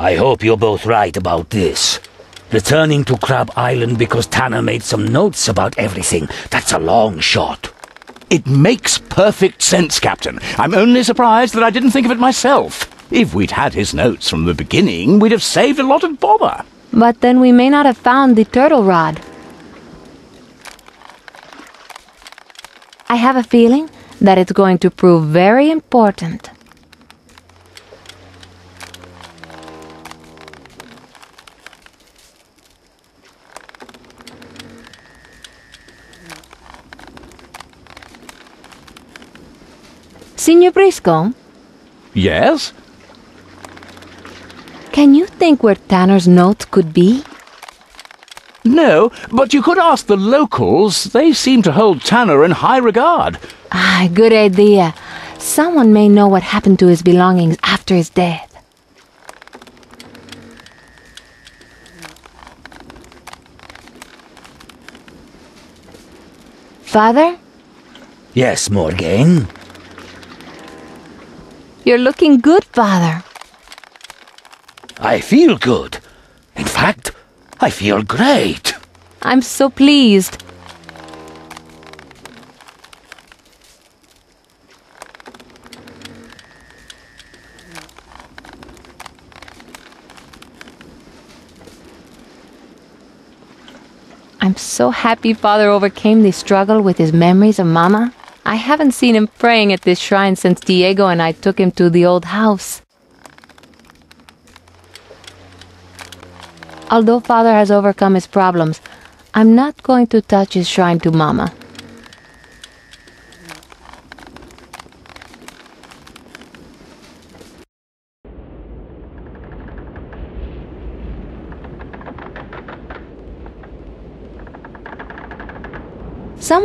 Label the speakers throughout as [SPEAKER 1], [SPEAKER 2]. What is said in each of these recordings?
[SPEAKER 1] I hope you're both right about this. Returning to Crab Island because Tanner made some notes about everything, that's a long shot.
[SPEAKER 2] It makes perfect sense, Captain. I'm only surprised that I didn't think of it myself. If we'd had his notes from the beginning, we'd have saved a lot of bother.
[SPEAKER 3] But then we may not have found the turtle rod. I have a feeling that it's going to prove very important. Signor Briscoe,
[SPEAKER 2] Yes?
[SPEAKER 3] can you think where Tanner's note could be?
[SPEAKER 2] No, but you could ask the locals. They seem to hold Tanner in high regard.
[SPEAKER 3] Ah, good idea. Someone may know what happened to his belongings after his death. Father,
[SPEAKER 1] Yes, Morgane?
[SPEAKER 3] You're looking good, Father.
[SPEAKER 1] I feel good. In fact, I feel great.
[SPEAKER 3] I'm so pleased. I'm so happy Father overcame the struggle with his memories of Mama. I haven't seen him praying at this shrine since Diego and I took him to the old house. Although Father has overcome his problems, I'm not going to touch his shrine to Mama.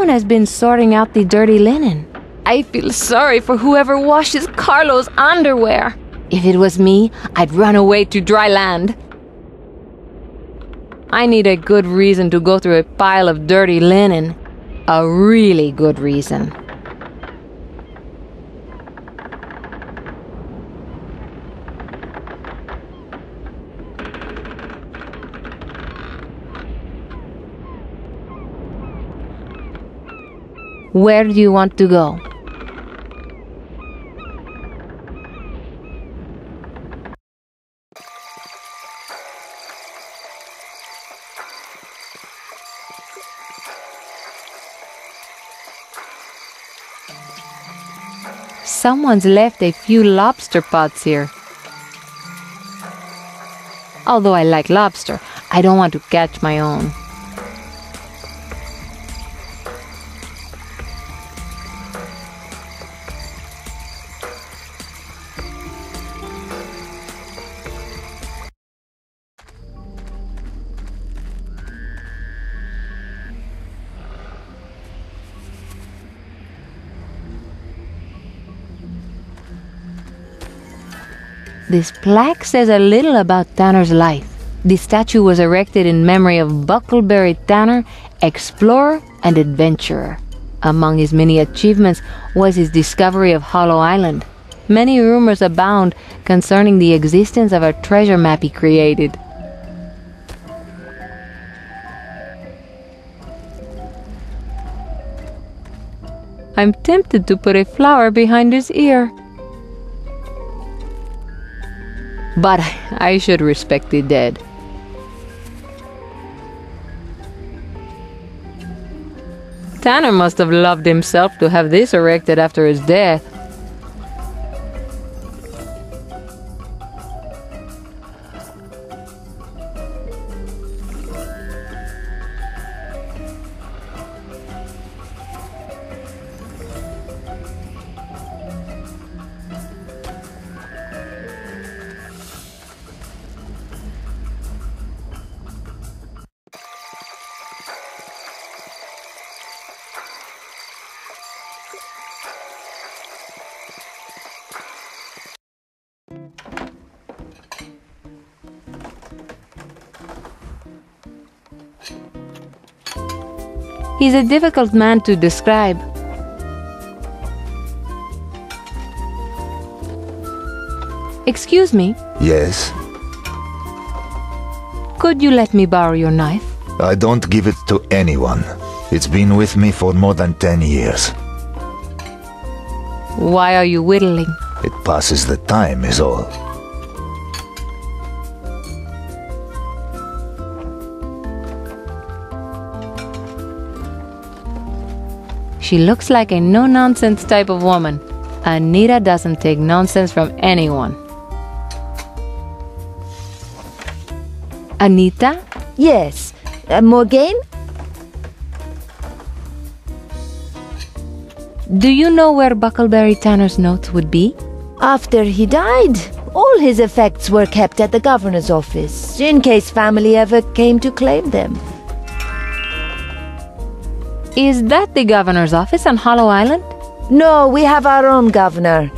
[SPEAKER 3] Someone has been sorting out the dirty linen. I feel sorry for whoever washes Carlo's underwear. If it was me, I'd run away to dry land. I need a good reason to go through a pile of dirty linen. A really good reason. Where do you want to go? Someone's left a few lobster pots here. Although I like lobster, I don't want to catch my own. This plaque says a little about Tanner's life. The statue was erected in memory of Buckleberry Tanner, explorer and adventurer. Among his many achievements was his discovery of Hollow Island. Many rumors abound concerning the existence of a treasure map he created. I'm tempted to put a flower behind his ear. But I should respect the dead. Tanner must have loved himself to have this erected after his death. He's a difficult man to describe. Excuse me,
[SPEAKER 4] Yes?
[SPEAKER 3] Could you let me borrow your knife?
[SPEAKER 4] I don't give it to anyone. It's been with me for more than ten years.
[SPEAKER 3] Why are you whittling?
[SPEAKER 4] It passes the time, is all.
[SPEAKER 3] She looks like a no nonsense type of woman. Anita doesn't take nonsense from anyone. Anita?
[SPEAKER 5] Yes. Uh, Morgane?
[SPEAKER 3] Do you know where Buckleberry Tanner's notes would be?
[SPEAKER 5] After he died, all his effects were kept at the governor's office, in case family ever came to claim them.
[SPEAKER 3] Is that the governor's office on Hollow Island?
[SPEAKER 5] No, we have our own governor.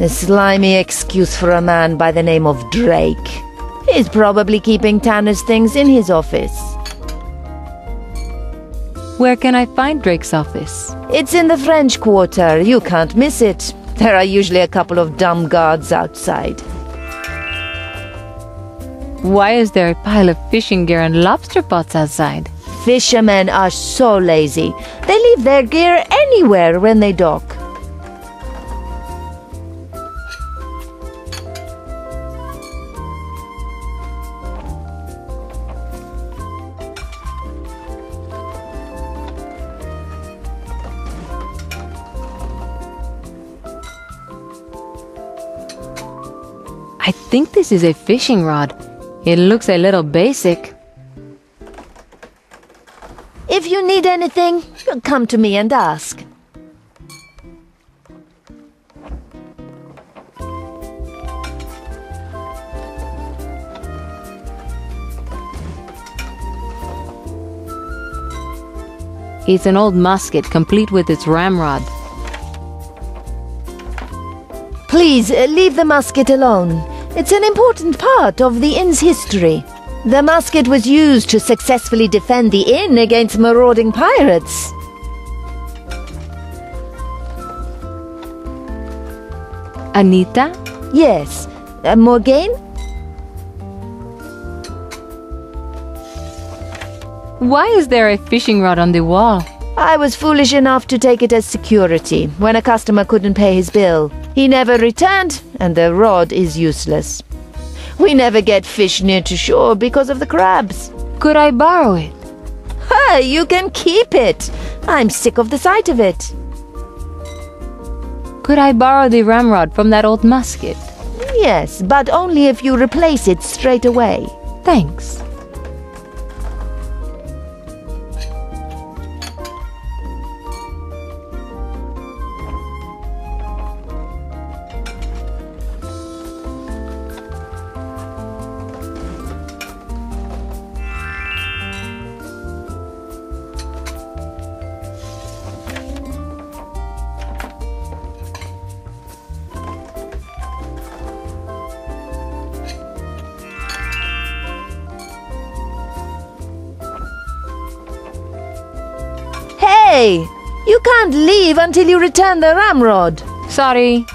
[SPEAKER 5] A slimy excuse for a man by the name of Drake. He's probably keeping Tanner's things in his office.
[SPEAKER 3] Where can I find Drake's office?
[SPEAKER 5] It's in the French Quarter. You can't miss it. There are usually a couple of dumb guards outside.
[SPEAKER 3] Why is there a pile of fishing gear and lobster pots outside?
[SPEAKER 5] Fishermen are so lazy. They leave their gear anywhere when they dock.
[SPEAKER 3] I think this is a fishing rod. It looks a little basic.
[SPEAKER 5] You need anything, come to me and ask.
[SPEAKER 3] It's an old musket complete with its ramrod.
[SPEAKER 5] Please uh, leave the musket alone. It's an important part of the inn's history. The musket was used to successfully defend the inn against marauding pirates.
[SPEAKER 3] Anita?
[SPEAKER 5] Yes. Uh, Morgane?
[SPEAKER 3] Why is there a fishing rod on the wall?
[SPEAKER 5] I was foolish enough to take it as security when a customer couldn't pay his bill. He never returned, and the rod is useless. We never get fish near to shore because of the crabs.
[SPEAKER 3] Could I borrow it?
[SPEAKER 5] Hey, you can keep it. I'm sick of the sight of it.
[SPEAKER 3] Could I borrow the ramrod from that old musket?
[SPEAKER 5] Yes, but only if you replace it straight away.
[SPEAKER 3] Thanks.
[SPEAKER 5] Hey! You can't leave until you return the ramrod.
[SPEAKER 3] Sorry.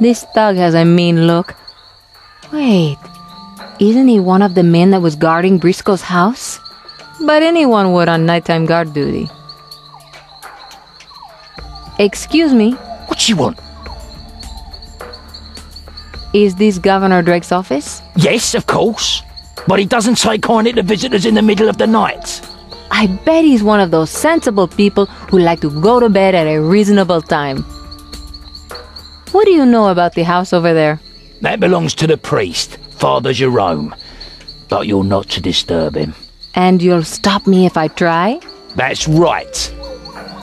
[SPEAKER 3] This thug has a mean look. Wait, isn't he one of the men that was guarding Briscoe's house? but anyone would on nighttime guard duty. Excuse me,
[SPEAKER 2] What you want?
[SPEAKER 3] is this Governor Drake's office?
[SPEAKER 2] Yes, of course. But he doesn't take kindly to visitors in the middle of the night.
[SPEAKER 3] I bet he's one of those sensible people who like to go to bed at a reasonable time. What do you know about the house over there?
[SPEAKER 2] That belongs to the priest, Father Jerome. But you're not to disturb him.
[SPEAKER 3] And you'll stop me if I try?
[SPEAKER 2] That's right.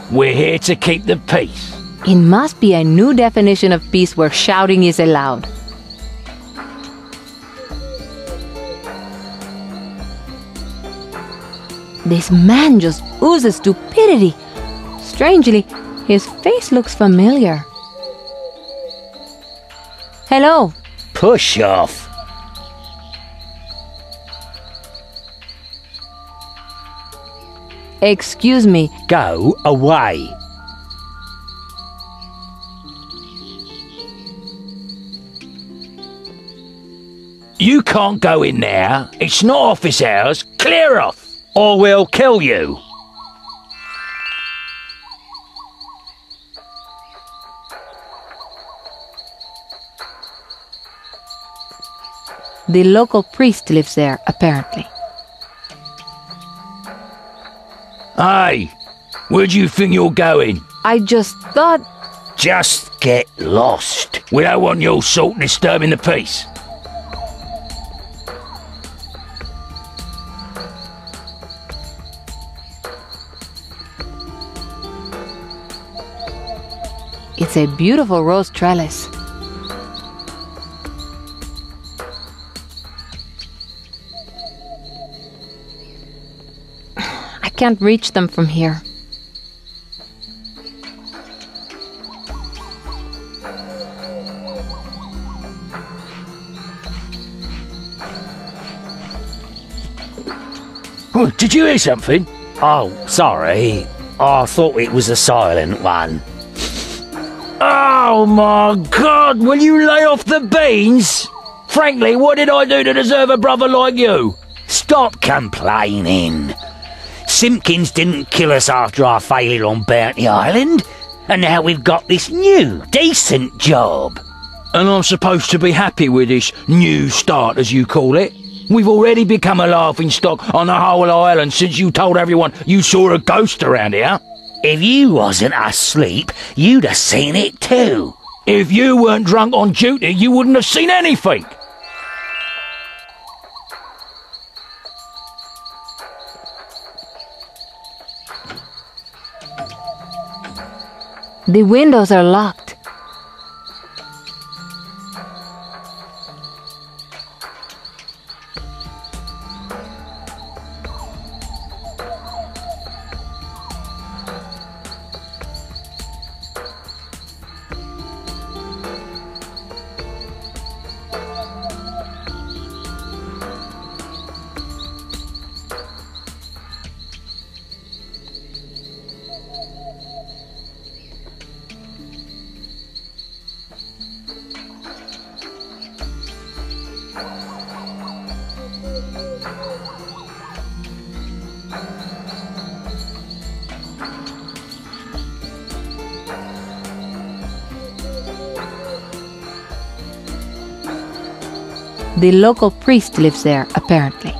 [SPEAKER 2] We're here to keep the peace.
[SPEAKER 3] It must be a new definition of peace where shouting is allowed. This man just oozes stupidity. Strangely, his face looks familiar. Hello,
[SPEAKER 1] Push off.
[SPEAKER 3] excuse me.
[SPEAKER 1] Go away.
[SPEAKER 2] You can't go in there. It's not office hours. Clear off, or we'll kill you.
[SPEAKER 3] The local priest lives there, apparently.
[SPEAKER 2] Hey, where do you think you're going?
[SPEAKER 3] I just thought.
[SPEAKER 1] Just get lost.
[SPEAKER 2] We don't want your salt disturbing the peace.
[SPEAKER 3] It's a beautiful rose trellis. Can't reach them from here.
[SPEAKER 2] Oh, did you hear something?
[SPEAKER 1] Oh, sorry. I thought it was a silent one.
[SPEAKER 2] Oh my god, will you lay off the beans? Frankly, what did I do to deserve a brother like you?
[SPEAKER 1] Stop complaining. Simpkins didn't kill us after our failure on Bounty Island, and now we've got this new, decent job.
[SPEAKER 2] And I'm supposed to be happy with this new start, as you call it? We've already become a laughing stock on the whole island since you told everyone you saw a ghost around here.
[SPEAKER 1] If you wasn't asleep, you'd have seen it too.
[SPEAKER 2] If you weren't drunk on duty, you wouldn't have seen anything.
[SPEAKER 3] The windows are locked. The local priest lives there, apparently.